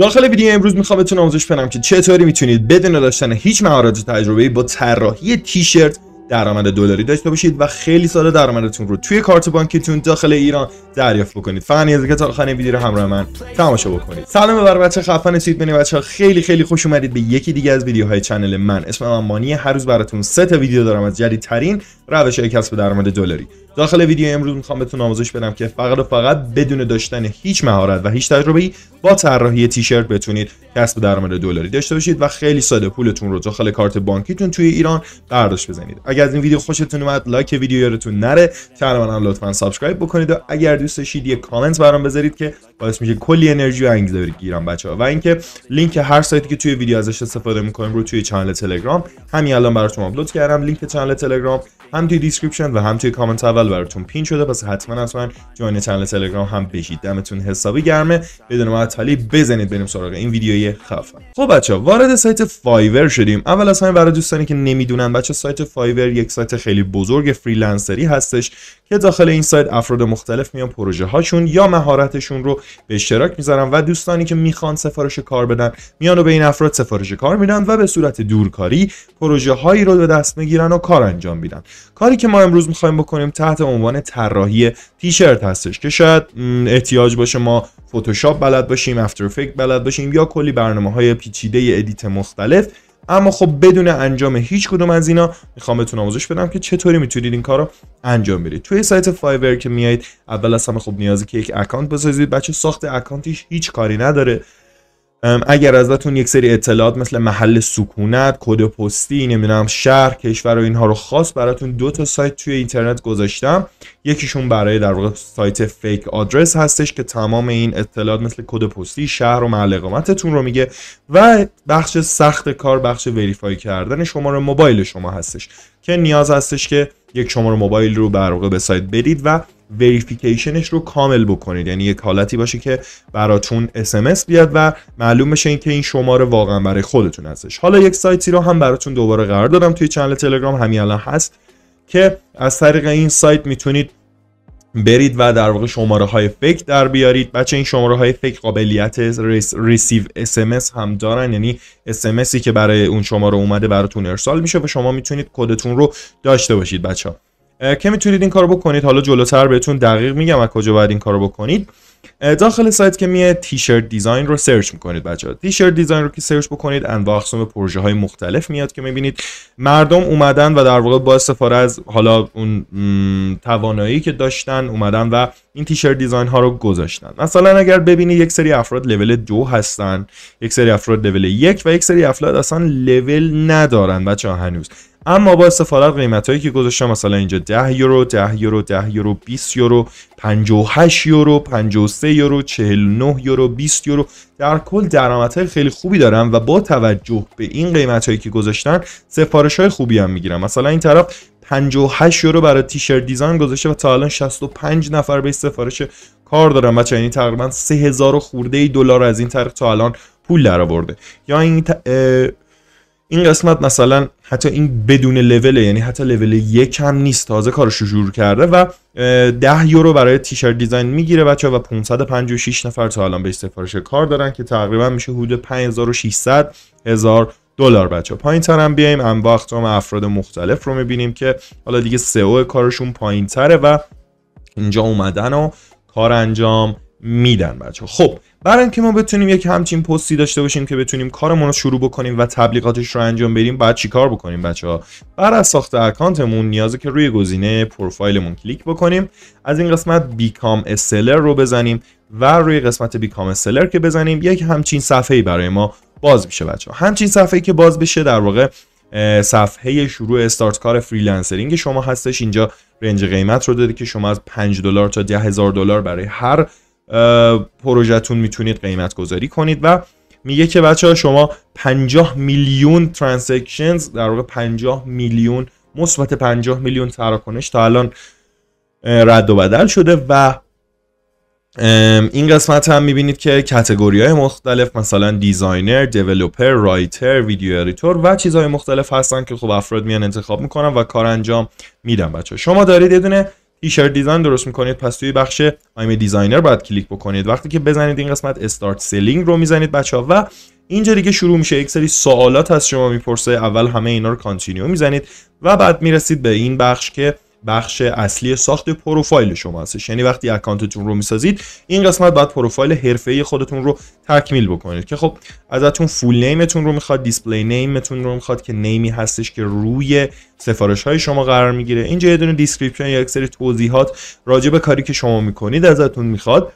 داخل ویدیو امروز می‌خوام بهتون آموزش بدم که چطوری می‌تونید بدون داشتن هیچ مهارت و تجربه با طراحی تیشرت درآمد دلاری داشته باشید و خیلی ساده درآمدتون رو توی کارت بانکیتون داخل ایران دریافت بکنید. فقط نیازه که تا آخر ویدیو رو همراه من تماشا بکنید. سلام بر بچه خفن سید بنی بچه. خیلی خیلی خوش اومدید به یکی دیگه از ویدیوهای چنل من. اسم من مانی هر روز براتون سه تا ویدیو دارم از جدیدترین روش های کسب درآمد دلاری. داخل ویدیو امروز می‌خوام بهتون آموزش بدم که فقط و فقط بدون داشتن هیچ مهارت و هیچ تجربه‌ای با طراحی تیشرت بتونید کسب درآمد دلاری داشته باشید و خیلی ساده پولتون رو داخل کارت بانکیتون توی ایران برداشت بزنید. اگر از این ویدیو خوشتون اومد لایک ویدیو یادتون نره. منم لطفا subscribe بکنید و اگر دوست داشتید یه کامنت برام بذارید که باعث میشه کلی انرژی و انگیزه بگیرم بچه‌ها. و اینکه لینک هر سایتی که توی ویدیو ازش استفاده می‌کنیم رو توی کانال تلگرام. همین الان براتون آپلود کردم. لینک کانال تلگرام هم توی description و هم توی کامنت اول براتون پین شده. پس حتما حتما join channel تلگرام هم بشید. دمتون حسابی گرمه. بدون معطلی بزنید. بریم سراغ این ویدیوی خفن. خب بچه وارد سایت Fiverr شدیم. اول از همه برای دوستانی که نمی‌دونن بچه سایت Fiverr یک سایت خیلی بزرگ freelancer ی هستش که داخل این سایت افراد مختلف میان پروژه هاشون یا مهارتشون رو به اشتراک می‌ذارن و دوستانی که می‌خوان سفارش کار بدن میان و به این افراد سفارش کار میدن و به صورت دورکاری پروژه هایی رو به دست می‌گیرن و کار انجام میدن. کاری که ما امروز می‌خوایم بکنیم تحت عنوان طراحی تیشرت هستش که شاید احتیاج باشه ما فتوشاپ بلد باشیم After بلد باشیم یا کلی برنامه های پیچیده edit مختلف اما خب بدون انجام هیچ کدوم از اینا می‌خوام بهتون آموزش بدم که چطوری می‌تونید این کار رو انجام بدید. توی سایت Fiverr که میایید اول از همه خب نیازی که یک اکانت بسازید. بچه ساخت اکانتیش هیچ کاری نداره. اگر ازتون یک سری اطلاعات مثل محل سکونت کد پستی نمی‌دونم شهر کشور و اینها رو خواست براتون دو تا سایت توی اینترنت گذاشتم یکیشون برای در واقع سایت fake address هستش که تمام این اطلاعات مثل کد پستی شهر و محل اقامتتون رو میگه و بخش سخت کار بخش verify کردن شماره موبایل شما هستش که نیاز هستش که یک شماره موبایل رو در به سایت بدید و verification ش رو کامل بکنید. یعنی یک حالتی باشه که براتون SMS بیاد و معلوم بشه اینکه این شماره واقعا برای خودتون هستش. حالا یک سایتی رو هم براتون دوباره قرار دادم توی channel تلگرام همین الان هست که از طریق این سایت می‌تونید برید و در واقع شماره های fake در بیارید. بچه این شماره های fake قابلیت ریسیو اس هم دارن. یعنی SMS که برای اون شماره اومده براتون ارسال میشه و شما می‌تونید کدتون رو داشته باشید بچه ها که می‌تونید این کارو بکنید؟ حالا جلوتر بهتون دقیق میگم از کجا باید این کارو بکنید. داخل سایت که میاد T-shirt design رو search می‌کنید بچه ها T-shirt design رو که search بکنید انواع اقسام پروژه های مختلف میاد که می‌بینید. مردم اومدن و در واقع با استفاده از حالا اون توانایی که داشتن اومدن و این تیشرت دیزاین ها رو گذاشتن. مثلا اگر ببینید یک سری افراد لول دو هستن یک سری افراد لول یک و یک سری افراد اصلا لول ندارن بچه ها هنوز. اما با استفاده قیمت هایی که گذاشتم مثلا اینجا 10 یورو 10 یورو 10 یورو 20 یورو 58 یورو 53 یورو 49 یورو 20 یورو. در کل درآمدهای خیلی خوبی دارم و با توجه به این قیمت هایی که گذاشتن سفارش های خوبی هم می‌گیرم. مثلا این طرف 58 یورو برای تیشرت دیزاین گذاشته و تا الان 65 نفر به سفارش کار دارم بچه یعنی تقریبا 3000 خورده دلار از این طریق تا الان پول درآورده. یا این این قسمت مثلا حتی این بدون لول یعنی حتی لول یک هم نیست تازه کارش رو شروع کرده و 10 یورو برای تیشرت دیزاین می‌گیره بچه و 556 نفر تا الان بهش سفارش کار دارن که تقریبا میشه حدود 5600 هزار دلار بچه پایین تر هم بیایم انواع اقسام افراد مختلف رو می‌بینیم که حالا دیگه سئو کارشون پایین تره و اینجا اومدن و کار انجام میدن بچه خب برای اینکه ما بتونیم یک همچین پستی داشته باشیم که بتونیم کارمون رو شروع بکنیم و تبلیغاتش رو انجام بدیم بعد چیکار بکنیم بچه ها از ساخت اکانتمون نیازه که روی گزینه پروفایلمون کلیک بکنیم از این قسمت بیکام اسلر رو بزنیم و روی قسمت become a seller که بزنیم یک همچین صفحه برای ما باز میشه بچه ها همچین صفحه که باز بشه در واقع صفحه شروع استارت کار freelancering شما هستش. اینجا range قیمت رو داده که شما از 5 دلار تا 10000 دلار برای هر پروژهتون می‌تونید قیمت گذاری کنید و میگه که بچه ها شما 50 میلیون transactions در واقع 50 میلیون مثبت 50 میلیون تراکنش تا الان رد و بدل شده و این قسمت هم می‌بینید که category های مختلف مثلا designer، developer، writer، video editor و چیزهای مختلف هستن که خب افراد میان انتخاب می‌کنن و کار انجام میدن بچه شما دارید یه دونه T-shirt design درست می‌کنید پس توی بخش I'm a designer باید کلیک بکنید. وقتی که بزنید این قسمت start selling رو می‌زنید بچه ها و اینجا دیگه شروع میشه. یک سری سوالات از شما می‌پرسه اول همه اینا رو continue می‌زنید و بعد می‌رسید به این بخش که بخش اصلی ساخت پروفایل شما هستش. یعنی وقتی اکانتتون رو می‌سازید این قسمت باید پروفایل حرفه‌ای خودتون رو تکمیل بکنید که خب ازتون full name تون رو می‌خواد display name تون رو می‌خواد که name ی هستش که روی سفارش های شما قرار می‌گیره. اینجا یه دونه description یا یک سری توضیحات راجع به کاری که شما می‌کنید ازتون می‌خواد.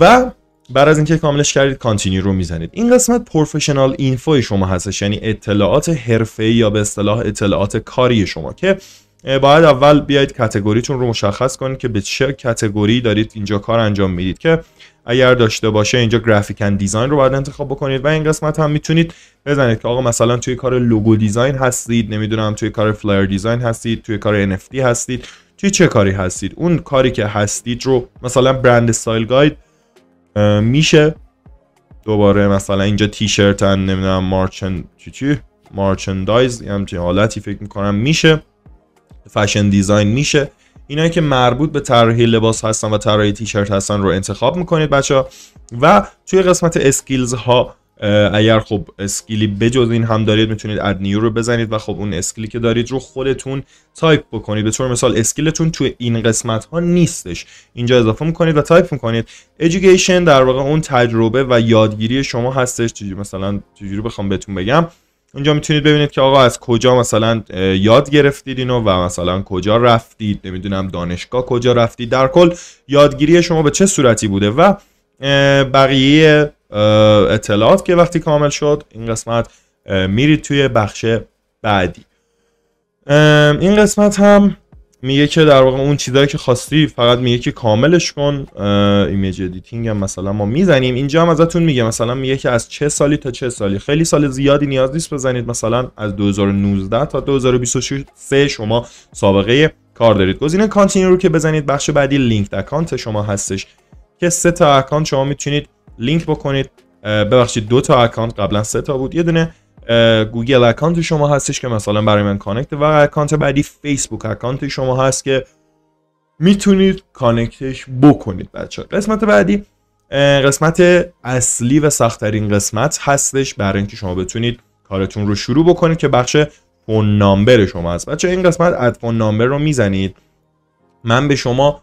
و بعد از اینکه کاملش کردید continue رو می‌زنید. این قسمت professional info شما هستش. یعنی اطلاعات حرفه‌ای یا به اصطلاح اطلاعات کاری شما که باید اول بیاید category تون رو مشخص کنید که به چه category دارید اینجا کار انجام می‌دید که اگر داشته باشه اینجا graphic and design رو باید انتخاب بکنید و این قسمت هم می‌تونید بزنید که آقا مثلا توی کار logo design هستید نمی‌دونم توی کار flyer design هستید توی کار NFT هستید توی چه کاری هستید؟ اون کاری که هستید رو مثلا brand style guide میشه. دوباره مثلا اینجا T-shirt نمی‌دونم merchan چی چی؟ merchandise همچین حالتی فکر می‌کنم میشه. fashion design میشه. اینایی که مربوط به طراحی لباس هستن و طراحی تیشرت هستن رو انتخاب می‌کنید بچه ها و توی قسمت skills ها اگر خب skill ی بجز این هم دارید می‌تونید add new رو بزنید و خب اون skill ی که دارید رو خودتون تایپ بکنید. به طور مثال skill تون توی این قسمت ها نیستش. اینجا اضافه می‌کنید و تایپ می‌کنید. education در واقع اون تجربه و یادگیری شما هستش. چجوری مثلا چجوری بخوام بهتون بگم؟ اینجا می‌تونید ببینید که آقا از کجا مثلا یاد گرفتید اینو و مثلا کجا رفتید. نمی‌دونم دانشگاه کجا رفتید. در کل یادگیری شما به چه صورتی بوده و بقیه اطلاعات که وقتی کامل شد این قسمت میرید توی بخش بعدی. این قسمت هم میگه که در واقع اون چیزایی که خواستی فقط میگه که کاملش کن image editing هم مثلا ما می‌زنیم. اینجا هم ازتون میگه مثلا میگه که از چه سالی تا چه سالی؟ خیلی سال زیادی نیاز نیست بزنید. مثلا از 2019 تا 2023 شما سابقه کار دارید. گزینه continue رو که بزنید بخش بعدی لینک اکانت شما هستش که سه تا اکانت شما می‌تونید لینک بکنید. ببخشید دو تا اکانت قبلا سه تا بود. یه دونه Google account شما هستش که مثلا برای من connect و اکانت بعدی Facebook account شما هست که می‌تونید connect ش بکنید بچه قسمت بعدی قسمت اصلی و سختترین قسمت هستش برای اینکه شما بتونید کارتون رو شروع بکنید که بخش phone number شما هست. بچه این قسمت add phone number رو می‌زنید. من به شما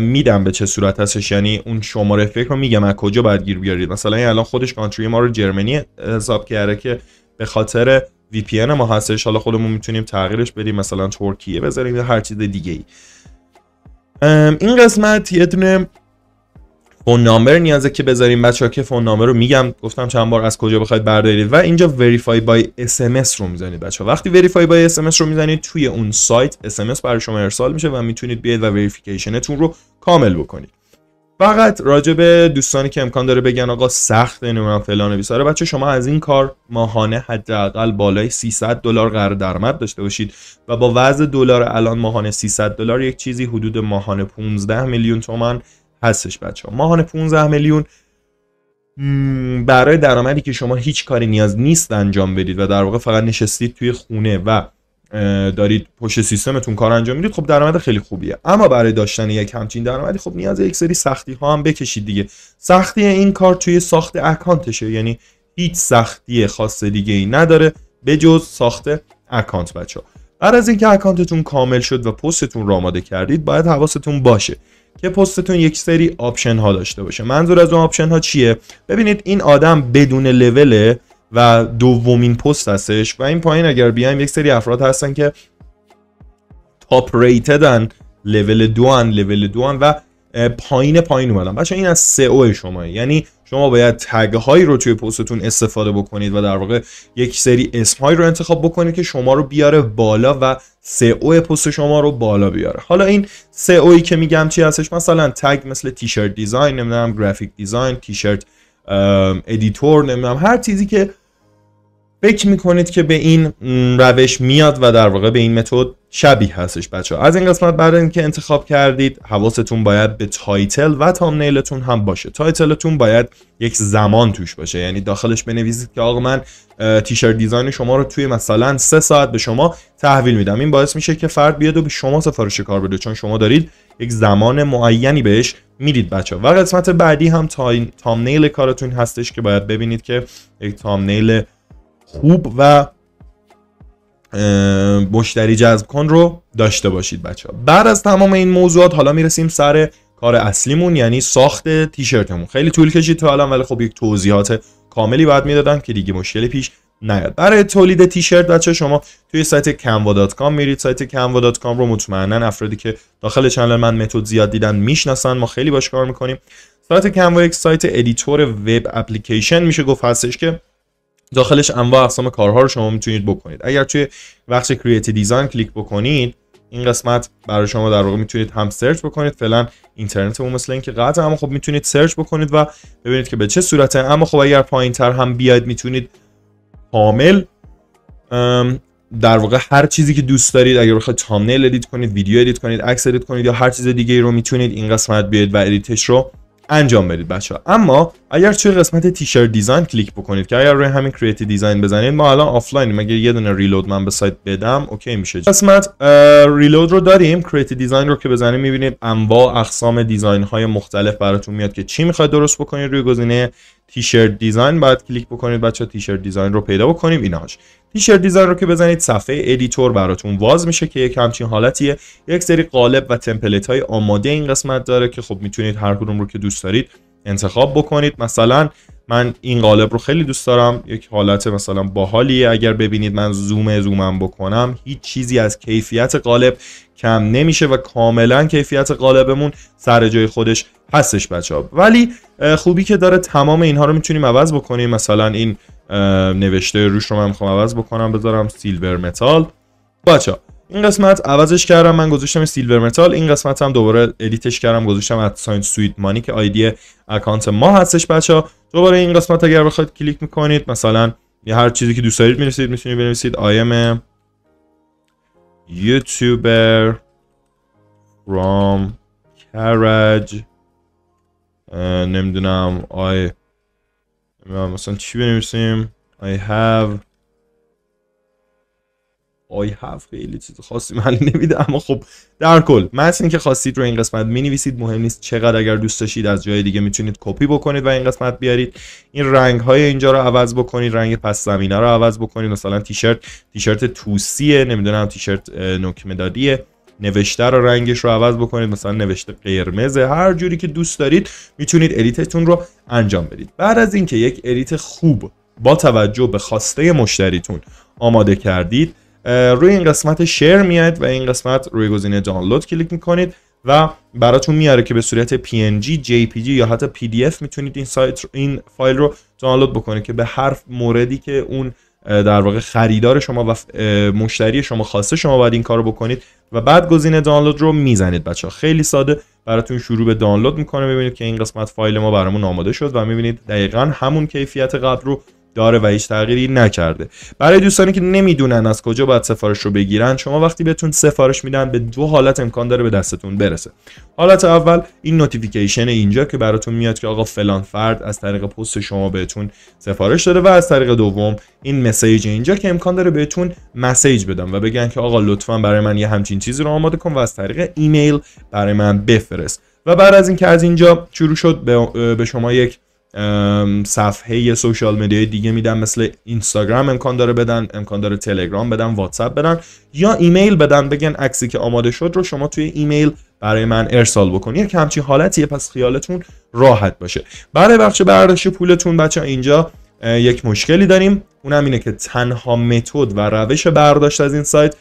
میدم به چه صورت هستش. یعنی اون شماره fake رو میگم از کجا باید گیر بیارید. مثلا الان خودش country ما رو Germany حساب کرده که به خاطر VPN ما هستش. حالا خودمون می‌تونیم تغییرش بدیم مثلا ترکیه بذاریم یا هر چیز دیگه ای این قسمت یه دونه phone number نیازه که بذاریم. بچه ها که phone number رو میگم گفتم چند بار از کجا بخواید بردارید. و اینجا verify by SMS رو می‌زنید. بچه وقتی verify by SMS رو می‌زنید توی اون سایت SMS برای شما ارسال میشه و می‌تونید بیاید و verification تون رو کامل بکنید. فقط راجع به دوستانی که امکان داره بگن آقا سخت نمی‌دونم فلان بیساره بچه شما از این کار ماهانه حداقل بالای 300 دلار قرار درآمد داشته باشید و با وضع دلار الان ماهانه 300 دلار یک چیزی حدود ماهانه 15 میلیون تومان هستش بچه. ها ماهانه 15 میلیون برای درآمدی که شما هیچ کاری نیاز نیست انجام بدید و در واقع فقط نشستید توی خونه و دارید پشت سیستمتون کار انجام می‌دید خب درآمد خیلی خوبیه. اما برای داشتن یک همچین درآمدی خب نیاز یک سری سختی ها هم بکشید دیگه. سختی این کار توی ساخت اکانتشه یعنی هیچ سختی خاص دیگه ای نداره به جز ساخت اکانت بچه بعد از اینکه اکانتتون کامل شد و پستتون رو آماده کردید باید حواستون باشه که پستتون یک سری option ها داشته باشه. منظور از اون option ها چیه؟ ببینید این آدم بدون لول و دومین پست هستش. و این پایین اگر بیایم یک سری افراد هستن که top rated ان level دو ان level دو و پایین پایین اومدن. بچه این از سئو شما یعنی شما باید تگ هایی رو توی پستتون استفاده بکنید و در واقع یک سری اسم هایی رو انتخاب بکنید که شما رو بیاره بالا و سئو پست شما رو بالا بیاره. حالا این سئویی که میگم چی هستش؟ مثلا تگ مثل T-shirt design نمی‌دونم graphic design T-shirt editor نمی‌دونم هر چیزی که فکر می‌کنید که به این روش میاد و در واقع به این متد شبیه هستش بچه ها. از این قسمت بعد اینکه انتخاب کردید حواستون باید به title و thumbnail تون هم باشه title تون باید یک زمان توش باشه یعنی داخلش بنویسید که آقا من T-shirt design شما رو توی مثلا سه ساعت به شما تحویل میدم این باعث میشه که فرد بیاد و به شما سفارش کار بده چون شما دارید یک زمان معینی بهش می‌دید بچه. و قسمت بعدی هم تامنیل کارتون هستش که باید ببینید که یک تامنیل خوب و مشتری جذب کن رو داشته باشید بچه. بعد از تمام این موضوعات حالا می‌رسیم سر کار اصلیمون یعنی ساخت تیشرتمون. خیلی طول کشید تا الان ولی خب یک توضیحات کاملی باید می‌دادم که دیگه مشکلی پیش نیاد. برای تولید تیشرت بچه شما توی سایت canva.com میرید. سایت canva.com رو مطمئنا افرادی که داخل چنل من متد زیاد دیدن می‌شناسن. ما خیلی باش کار می‌کنیم. سایت canva یک سایت editor web application میشه. گفت هستش که داخلش انواع اقسام کارها رو شما می‌تونید بکنید. اگر توی بخش creative design کلیک بکنید این قسمت برای شما در واقع می‌تونید هم search بکنید. فعلا اینترنتمون مثل اینکه قطع اما خب می‌تونید search بکنید و ببینید که به چه صورته. اما خب اگر پایین تر هم بیاید می‌تونید کامل در واقع هر چیزی که دوست دارید اگر بخواید thumbnail edit کنید ویدیو edit کنید عکس edit کنید یا هر چیز دیگه ای رو می‌تونید این قسمت بیاید و edit ش رو انجام بدید بچه ها. اما اگر توی قسمت T-shirt design کلیک بکنید که اگر روی همین creative design بزنید ما الان آفلاین مگه یه دونه reload من به سایت بدم؟ OK میشه. قسمت reload رو داریم. creative design رو که بزنید می‌بینید انواع اقسام design های مختلف براتون میاد که چی می‌خواید درست بکنید روی گزینه T-shirt design. بعد کلیک بکنید بچه T-shirt design رو پیدا بکنیم. ایناش. T-shirt design رو که بزنید صفحه editor براتون واز میشه که یک همچین حالتیه. یک سری قالب و تمپلیت های آماده این قسمت داره که خب می‌تونید هر کدوم رو که دوست دارید انتخاب بکنید. مثلا من این قالب رو خیلی دوست دارم. یک حالت مثلا باحالیه. اگر ببینید من زوم زومم بکنم هیچ چیزی از کیفیت قالب کم نمیشه و کاملا کیفیت قالبمون سر جای خودش هستش بچه ها ولی خوبی که داره تمام اینها رو می‌تونیم عوض بکنیم. مثلا این نوشته روش رو من می‌خوام عوض بکنم. بذارم سیلور متال بچه این قسمت عوضش کردم من گذاشتم silver metal این قسمت هم دوباره edit ش کردم گذاشتم at sign sweet money که آیدی اکانت ما هستش بچه ها دوباره این قسمت اگر بخواید کلیک می‌کنید مثلا یه هر چیزی که دوست دارید می‌رسید می‌تونید بنویسید. I am YouTuber from Karaj. نمی‌دونم I مثلا چی بنویسیم؟ I have I have خیلی چیز خاصی من نمیده اما خب در کل متنی که خواستید رو این قسمت می نویسید مهم نیست چقدر اگر دوست داشتید از جای دیگه می‌تونید کپی بکنید و این قسمت بیارید. این رنگ های اینجا رو عوض بکنید رنگ پس زمینه رو عوض بکنید. مثلا تیشرت تیشرت توسیه نمی‌دونم تیشرت نوک مدادیه. نوشته رو رنگش رو عوض بکنید. مثلا نوشته قرمز. هر جوری که دوست دارید می‌تونید edit تون رو انجام بدید. بعد از اینکه یک edit خوب با توجه به خواسته مشتریتون آماده کردید روی این قسمت share میاد و این قسمت روی گزینه دانلود کلیک می‌کنید و براتون میاره که به صورت PNG, JPG یا حتی PDF می‌تونید این سایت این فایل رو دانلود بکنید که به هر موردی که اون در واقع خریدار شما و مشتری شما خواسته شما باید این کارو بکنید و بعد گزینه دانلود رو می‌زنید. بچه خیلی ساده. براتون شروع به دانلود می‌کنه. ببینید که این قسمت فایل ما برامون آماده شد و می‌بینید دقیقا همون کیفیت قبل رو داره و هیچ تغییری نکرده. برای دوستانی که نمی‌دونن از کجا باید سفارش رو بگیرن شما وقتی بهتون سفارش میدن به دو حالت امکان داره به دستتون برسه. حالت اول این notification اینجا که براتون میاد که آقا فلان فرد از طریق پست شما بهتون سفارش داده و از طریق دوم این message اینجا که امکان داره بهتون message بدن و بگن که آقا لطفا برای من یه همچین چیزی رو آماده کن و از طریق ایمیل برای من بفرست. و بعد از اینکه از اینجا شروع شد به شما یک صفحه social media ی دیگه میدن مثل اینستاگرام امکان داره بدن امکان داره تلگرام بدن واتساپ بدن یا ایمیل بدن بگن عکسی که آماده شد رو شما توی ایمیل برای من ارسال بکنید یک همچین حالتیه پس خیالتون راحت باشه. برای بخش برداشت پولتون بچه اینجا یک مشکلی داریم. اونم اینه که تنها متد و روش برداشت از این سایت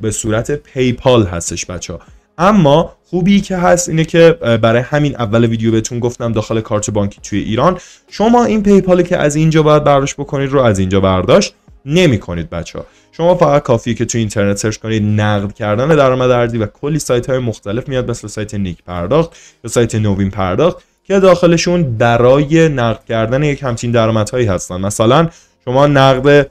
به صورت PayPal هستش بچه ها اما خوبی که هست اینه که برای همین اول ویدیو بهتون گفتم داخل کارت بانکی توی ایران. شما این PayPal که از اینجا باید برداشت بکنید رو از اینجا برداشت نمی کنید بچه ها شما فقط کافیه که توی اینترنت search کنید نقد کردن درآمد ارزی و کلی سایت های مختلف میاد مثل سایت نیک پرداخت یا سایت نوین پرداخت که داخلشون برای نقد کردن یک همچین درآمدهایی هستن. مثلا شما نقد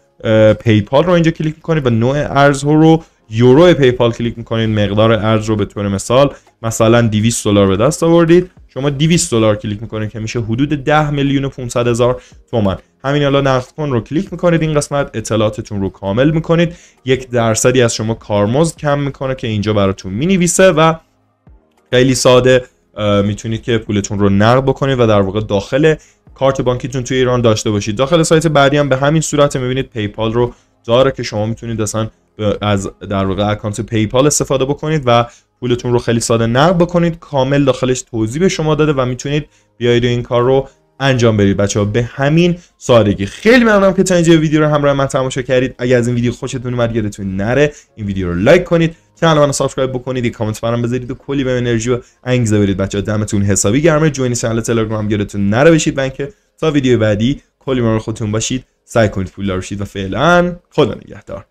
PayPal رو اینجا کلیک کنید و نوع ارز رو یورو PayPal کلیک می‌کنید مقدار ارز رو به طور مثال مثلا 200 دلار به دست آوردید. شما 200 دلار کلیک می‌کنید که میشه حدود 10 میلیون و 500 هزار تومان. همین الان نقد کن رو کلیک می‌کنید این قسمت اطلاعاتتون رو کامل می‌کنید. یک درصدی از شما کارمزد کم می‌کنه که اینجا براتون می‌نویسه و خیلی ساده می‌تونید که پولتون رو نقد بکنید و در واقع داخل کارت بانکیتون توی ایران داشته باشید. داخل سایت بعدی هم به همین صورت می‌بینید PayPal رو داره که شما می‌تونید اصلا از در واقع اکانت PayPal استفاده بکنید و پولتون رو خیلی ساده نقد بکنید. کامل داخلش توضیح به شما داده و می‌تونید بیاید این کار رو انجام بدید. بچه ها به همین سادگی. خیلی ممنونم که تا اینجا ویدیو رو همراه من تماشا کردید. اگر از این ویدیو خوشتون اومد یادتون نره این ویدیو رو لایک کنید. کانال منو subscribe بکنید. یک کامنت برام بذارید و کلی بهم انرژی و انگیزه بدید بچه‌ها دمتون حسابی گرمه. join channel تلگرام یادتون نره بشید. من که تا ویدیو بعدی کلی ما خودتون باشید. سعی کنید پول و فعلا خدا نگهدار.